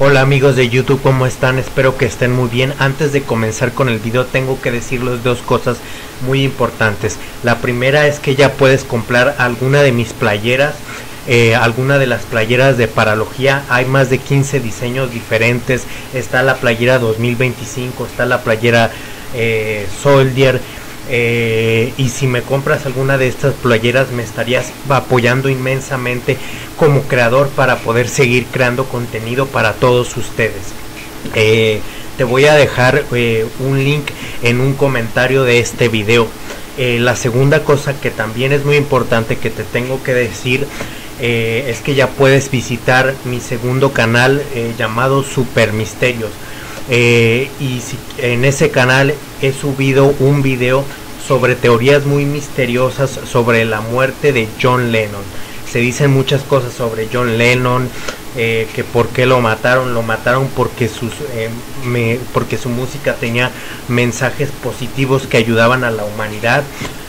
Hola amigos de YouTube, ¿cómo están? Espero que estén muy bien. Antes de comenzar con el video tengo que decirles dos cosas muy importantes. La primera es que ya puedes comprar alguna de mis playeras, eh, alguna de las playeras de Paralogía. Hay más de 15 diseños diferentes. Está la playera 2025, está la playera eh, Soldier. Eh, y si me compras alguna de estas playeras me estarías apoyando inmensamente como creador para poder seguir creando contenido para todos ustedes. Eh, te voy a dejar eh, un link en un comentario de este video. la segunda cosa que también es muy importante que te tengo que decir es que ya puedes visitar mi segundo canal llamado Super Misterios. Y si, en ese canal he subido un video sobre teorías muy misteriosas sobre la muerte de John Lennon. Se dicen muchas cosas sobre John Lennon, eh, que por qué lo mataron, lo mataron porque, sus, eh, porque su música tenía mensajes positivos que ayudaban a la humanidad.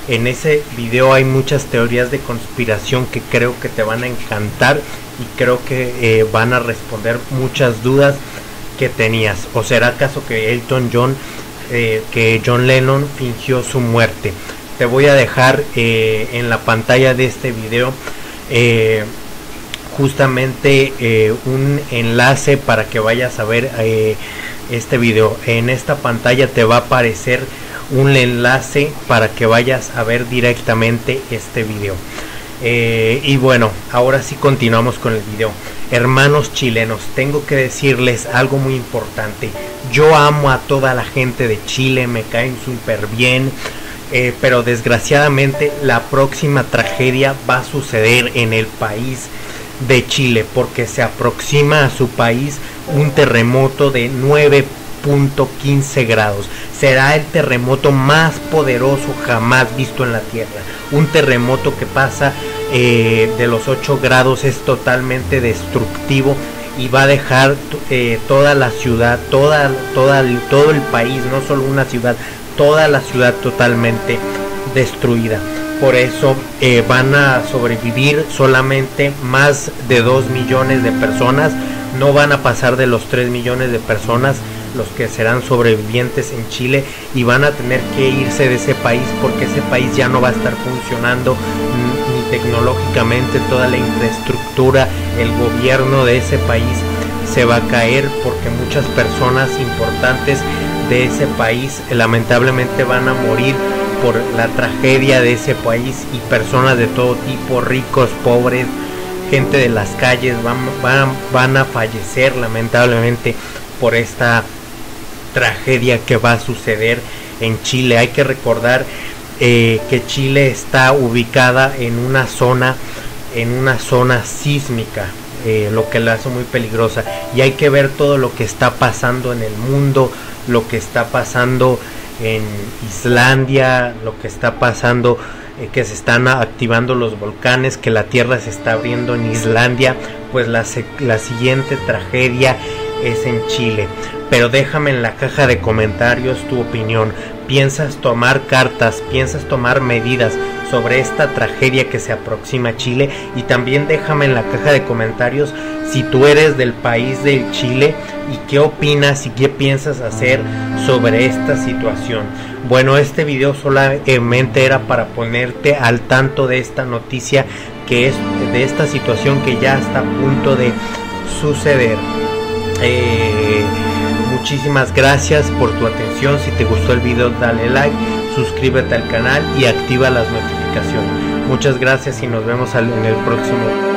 En ese video hay muchas teorías de conspiración que creo que te van a encantar y creo que eh, van a responder muchas dudas que tenías. ¿O será acaso que Elton John eh, que John Lennon fingió su muerte. Te voy a dejar eh, en la pantalla de este video eh, justamente un enlace para que vayas a ver este video. En esta pantalla te va a aparecer un enlace para que vayas a ver directamente este video. Y bueno, ahora sí continuamos con el video. Hermanos chilenos, tengo que decirles algo muy importante. Yo amo a toda la gente de Chile, me caen súper bien. Eh, pero desgraciadamente la próxima tragedia va a suceder en el país de Chile porque se aproxima a su país un terremoto de 9.15 grados. Será el terremoto más poderoso jamás visto en la Tierra. Un terremoto que pasa eh, de los 8 grados es totalmente destructivo y va a dejar eh, toda la ciudad, toda, toda, todo el país, no solo una ciudad, toda la ciudad totalmente destruida. Por eso eh, van a sobrevivir solamente más de 2 millones de personas, no van a pasar de los 3 millones de personas los que serán sobrevivientes en Chile y van a tener que irse de ese país porque ese país ya no va a estar funcionando tecnológicamente. Toda la infraestructura, el gobierno de ese país se va a caer porque muchas personas importantes de ese país lamentablemente van a morir por la tragedia de ese país y personas de todo tipo, ricos, pobres, gente de las calles van, van, van a fallecer lamentablemente por esta tragedia que va a suceder en Chile. Hay que recordar eh, que Chile está ubicada en una zona en una zona sísmica eh, lo que la hace muy peligrosa. Y hay que ver todo lo que está pasando en el mundo lo que está pasando en Islandia lo que está pasando eh, que se están activando los volcanes que la tierra se está abriendo en Islandia. Pues la, la siguiente tragedia es en Chile pero déjame en la caja de comentarios tu opinión piensas tomar cartas, piensas tomar medidas sobre esta tragedia que se aproxima a Chile y también déjame en la caja de comentarios si tú eres del país de Chile y qué opinas y qué piensas hacer sobre esta situación. Bueno, este video solamente era para ponerte al tanto de esta noticia que es de esta situación que ya está a punto de suceder. Eh, Muchísimas gracias por tu atención. Si te gustó el video dale like, suscríbete al canal y activa las notificaciones. Muchas gracias y nos vemos en el próximo